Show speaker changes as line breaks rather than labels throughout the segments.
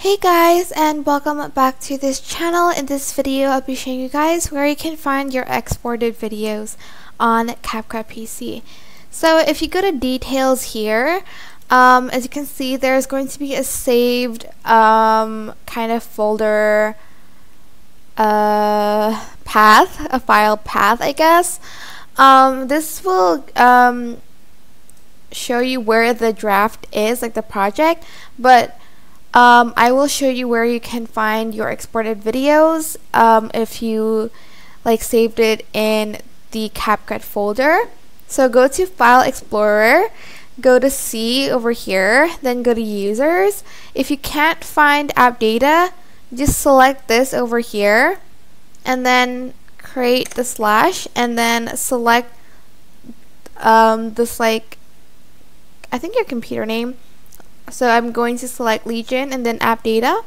Hey guys and welcome back to this channel. In this video I'll be showing you guys where you can find your exported videos on CapCut PC. So if you go to details here, um, as you can see there's going to be a saved um, kind of folder uh, path, a file path I guess. Um, this will um, show you where the draft is, like the project, but um, I will show you where you can find your exported videos um, if you like saved it in the CapCut folder. So go to File Explorer, go to C over here, then go to Users. If you can't find App Data, just select this over here and then create the slash and then select um, this like I think your computer name so I'm going to select Legion and then app data.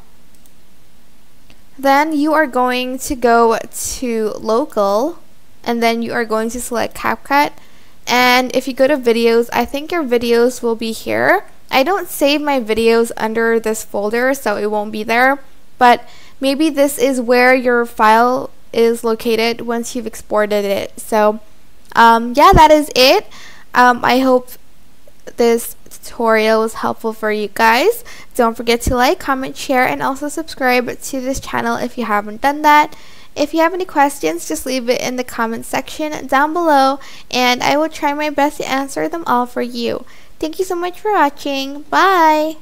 Then you are going to go to local and then you are going to select CapCut. And if you go to videos, I think your videos will be here. I don't save my videos under this folder so it won't be there. But maybe this is where your file is located once you've exported it. So um, yeah, that is it. Um, I hope this tutorial was helpful for you guys. Don't forget to like, comment, share, and also subscribe to this channel if you haven't done that. If you have any questions, just leave it in the comment section down below, and I will try my best to answer them all for you. Thank you so much for watching. Bye!